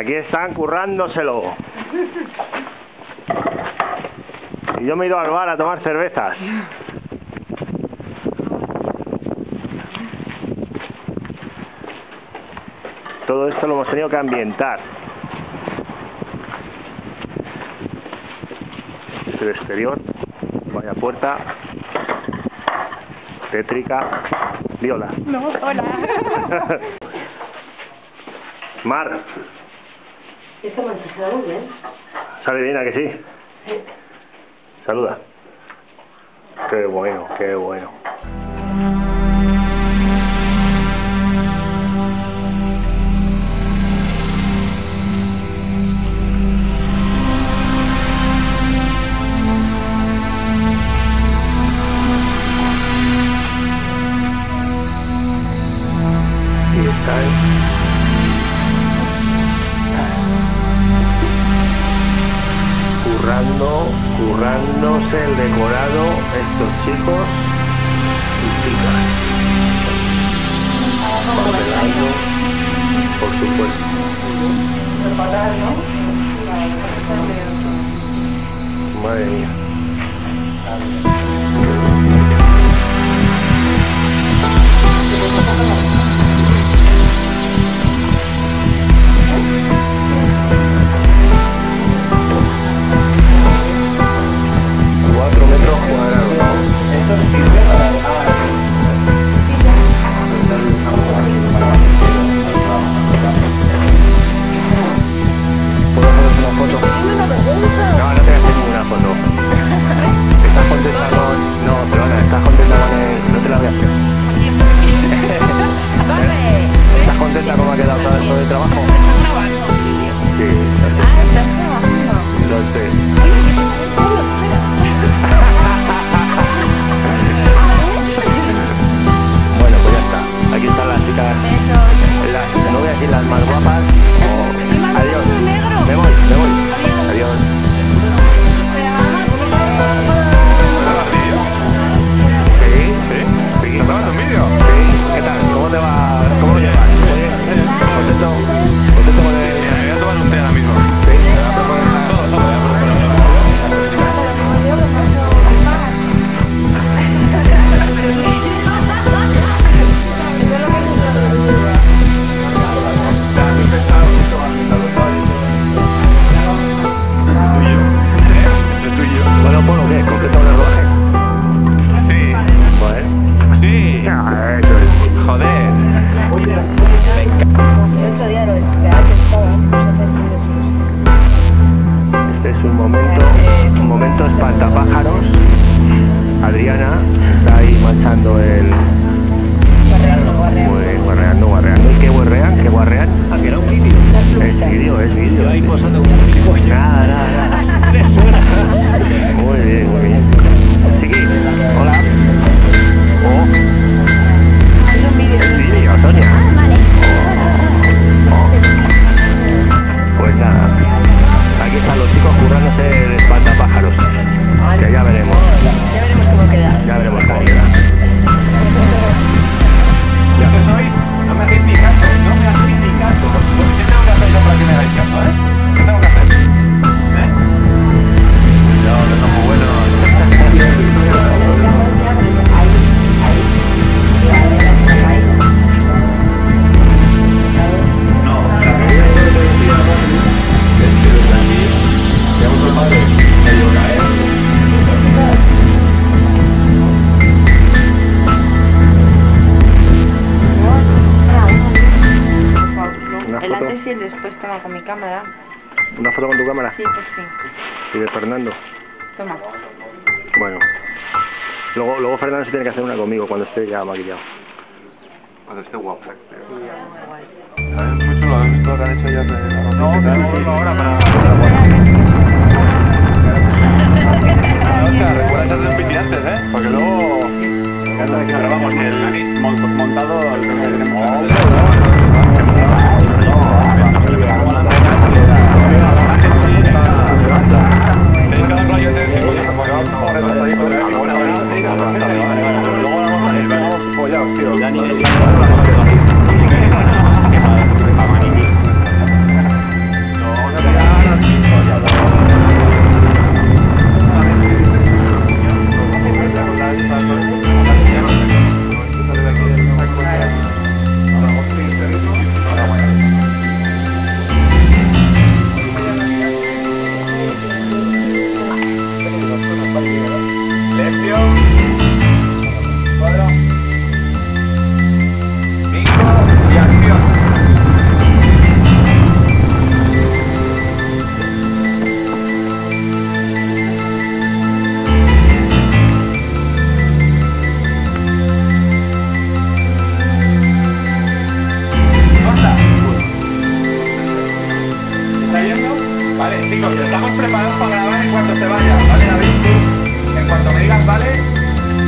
Aquí están currándoselo. Y yo me he ido al bar a tomar cervezas. Todo esto lo hemos tenido que ambientar. El exterior. Vaya puerta. Tétrica. Viola. No, hola. Mar. Esta mancha sale muy bien. Sale bien, ¿a que sí? Sí. Saluda. Qué bueno, qué bueno. estos chicos y chicas van velando por su cuerpo. Madre mía. el toma con mi cámara. ¿Una foto con tu cámara? Sí, pues sí. ¿Y de Fernando? Toma. Bueno. Luego, luego Fernando se tiene que hacer una conmigo cuando esté ya maquillado. Cuando esté guapo. Sí, ya, muy guay. ¿Sabes mucho lo que han hecho ya? No, tenemos ahora para...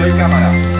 所以干嘛呀？